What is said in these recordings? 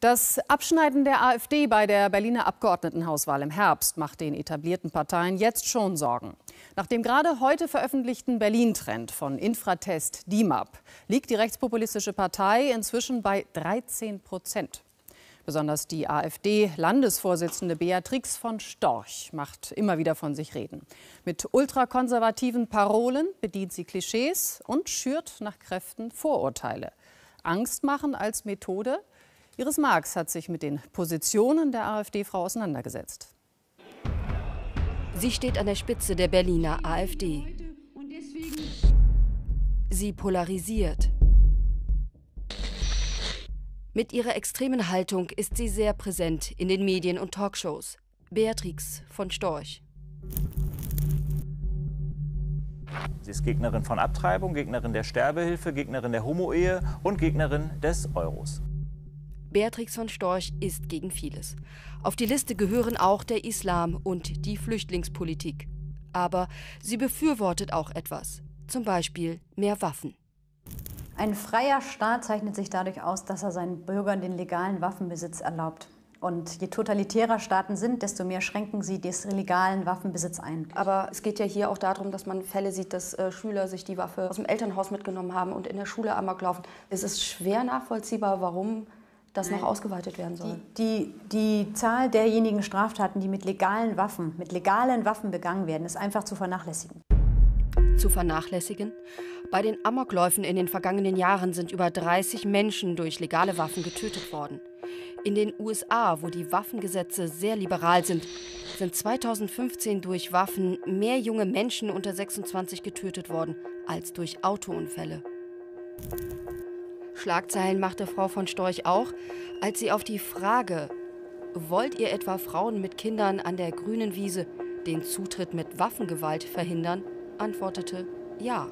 Das Abschneiden der AfD bei der Berliner Abgeordnetenhauswahl im Herbst macht den etablierten Parteien jetzt schon Sorgen. Nach dem gerade heute veröffentlichten Berlin-Trend von Infratest DIMAP liegt die rechtspopulistische Partei inzwischen bei 13 Prozent. Besonders die AfD-Landesvorsitzende Beatrix von Storch macht immer wieder von sich reden. Mit ultrakonservativen Parolen bedient sie Klischees und schürt nach Kräften Vorurteile. Angst machen als Methode – Iris Marx hat sich mit den Positionen der AfD-Frau auseinandergesetzt. Sie steht an der Spitze der Berliner AfD. Sie polarisiert. Mit ihrer extremen Haltung ist sie sehr präsent in den Medien und Talkshows. Beatrix von Storch. Sie ist Gegnerin von Abtreibung, Gegnerin der Sterbehilfe, Gegnerin der Homo-Ehe und Gegnerin des Euros. Beatrix von Storch ist gegen vieles. Auf die Liste gehören auch der Islam und die Flüchtlingspolitik. Aber sie befürwortet auch etwas, zum Beispiel mehr Waffen. Ein freier Staat zeichnet sich dadurch aus, dass er seinen Bürgern den legalen Waffenbesitz erlaubt. Und je totalitärer Staaten sind, desto mehr schränken sie den legalen Waffenbesitz ein. Aber es geht ja hier auch darum, dass man Fälle sieht, dass äh, Schüler sich die Waffe aus dem Elternhaus mitgenommen haben und in der Schule Amok laufen. Es ist schwer nachvollziehbar, warum das Nein. noch ausgeweitet werden soll. Die, die, die, Zahl derjenigen Straftaten, die mit legalen Waffen, mit legalen Waffen begangen werden, ist einfach zu vernachlässigen. Zu vernachlässigen? Bei den Amokläufen in den vergangenen Jahren sind über 30 Menschen durch legale Waffen getötet worden. In den USA, wo die Waffengesetze sehr liberal sind, sind 2015 durch Waffen mehr junge Menschen unter 26 getötet worden als durch Autounfälle. Schlagzeilen machte Frau von Storch auch, als sie auf die Frage, wollt ihr etwa Frauen mit Kindern an der grünen Wiese den Zutritt mit Waffengewalt verhindern, antwortete ja.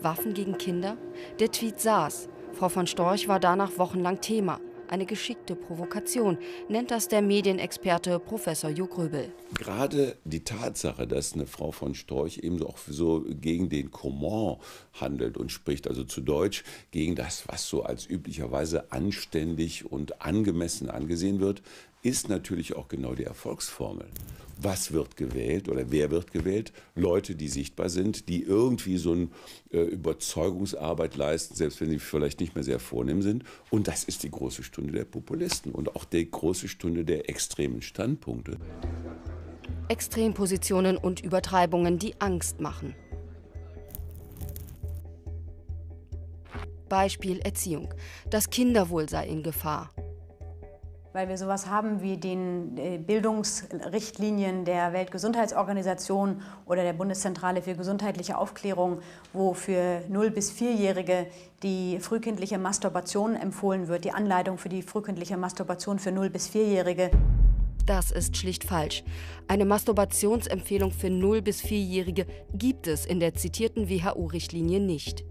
Waffen gegen Kinder? Der Tweet saß. Frau von Storch war danach wochenlang Thema eine geschickte Provokation, nennt das der Medienexperte Professor Jo Gröbel. Gerade die Tatsache, dass eine Frau von Storch ebenso auch so gegen den Comment handelt und spricht, also zu Deutsch gegen das, was so als üblicherweise anständig und angemessen angesehen wird, ist natürlich auch genau die Erfolgsformel. Was wird gewählt oder wer wird gewählt? Leute, die sichtbar sind, die irgendwie so eine äh, Überzeugungsarbeit leisten, selbst wenn sie vielleicht nicht mehr sehr vornehm sind. Und das ist die große Stunde der Populisten und auch die große Stunde der extremen Standpunkte. Extrempositionen und Übertreibungen, die Angst machen. Beispiel Erziehung. Das Kinderwohl sei in Gefahr weil wir sowas haben wie den äh, Bildungsrichtlinien der Weltgesundheitsorganisation oder der Bundeszentrale für gesundheitliche Aufklärung, wo für 0- bis 4-Jährige die frühkindliche Masturbation empfohlen wird, die Anleitung für die frühkindliche Masturbation für 0- bis 4-Jährige. Das ist schlicht falsch. Eine Masturbationsempfehlung für 0- bis 4-Jährige gibt es in der zitierten WHO-Richtlinie nicht.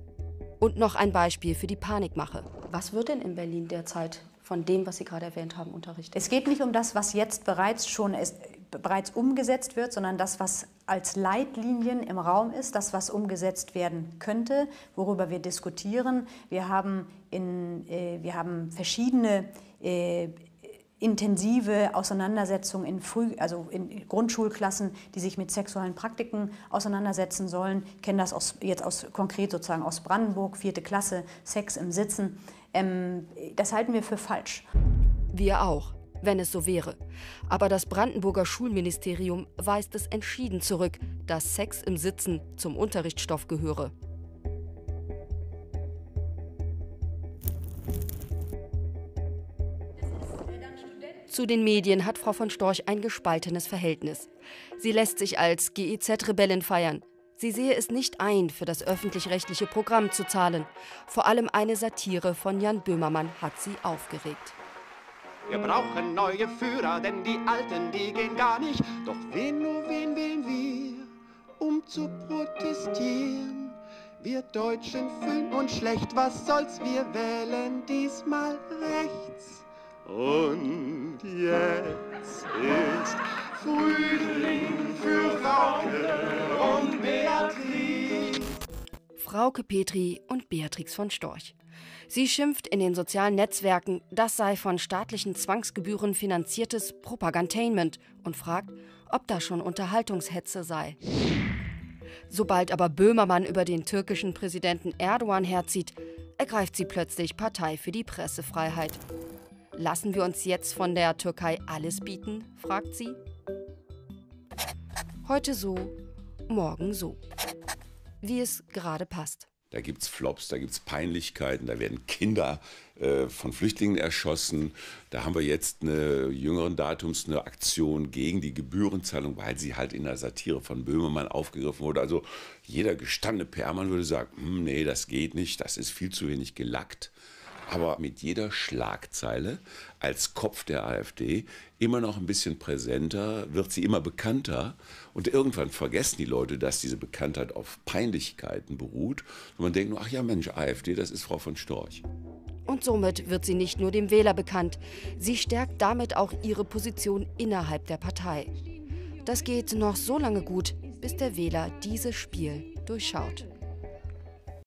Und noch ein Beispiel für die Panikmache. Was wird denn in Berlin derzeit von dem, was Sie gerade erwähnt haben, unterrichtet? Es geht nicht um das, was jetzt bereits schon ist, bereits umgesetzt wird, sondern das, was als Leitlinien im Raum ist, das, was umgesetzt werden könnte, worüber wir diskutieren. Wir haben, in, äh, wir haben verschiedene äh, intensive Auseinandersetzungen in, Früh-, also in Grundschulklassen, die sich mit sexuellen Praktiken auseinandersetzen sollen. Ich kenne das aus, jetzt aus, konkret sozusagen aus Brandenburg, vierte Klasse, Sex im Sitzen. Ähm, das halten wir für falsch. Wir auch, wenn es so wäre. Aber das Brandenburger Schulministerium weist es entschieden zurück, dass Sex im Sitzen zum Unterrichtsstoff gehöre. Zu den Medien hat Frau von Storch ein gespaltenes Verhältnis. Sie lässt sich als GEZ-Rebellin feiern, Sie sehe es nicht ein, für das öffentlich-rechtliche Programm zu zahlen. Vor allem eine Satire von Jan Böhmermann hat sie aufgeregt. Wir brauchen neue Führer, denn die Alten, die gehen gar nicht. Doch wen, nur wen wählen wir, um zu protestieren? Wir Deutschen fühlen uns schlecht, was soll's, wir wählen diesmal rechts. Und jetzt ist Frühling für Frauke und Beatrice. Frauke Petri und Beatrix von Storch. Sie schimpft in den sozialen Netzwerken, das sei von staatlichen Zwangsgebühren finanziertes Propagantainment und fragt, ob da schon Unterhaltungshetze sei. Sobald aber Böhmermann über den türkischen Präsidenten Erdogan herzieht, ergreift sie plötzlich Partei für die Pressefreiheit. Lassen wir uns jetzt von der Türkei alles bieten? fragt sie. Heute so, morgen so. Wie es gerade passt. Da gibt es Flops, da gibt es Peinlichkeiten, da werden Kinder äh, von Flüchtlingen erschossen. Da haben wir jetzt eine jüngeren Datums eine Aktion gegen die Gebührenzahlung, weil sie halt in der Satire von Böhmermann aufgegriffen wurde. Also jeder gestandene PR-Mann würde sagen, hm, nee, das geht nicht, das ist viel zu wenig gelackt aber mit jeder Schlagzeile als Kopf der AfD immer noch ein bisschen präsenter, wird sie immer bekannter und irgendwann vergessen die Leute, dass diese Bekanntheit auf Peinlichkeiten beruht und man denkt nur, ach ja Mensch, AfD, das ist Frau von Storch. Und somit wird sie nicht nur dem Wähler bekannt, sie stärkt damit auch ihre Position innerhalb der Partei. Das geht noch so lange gut, bis der Wähler dieses Spiel durchschaut.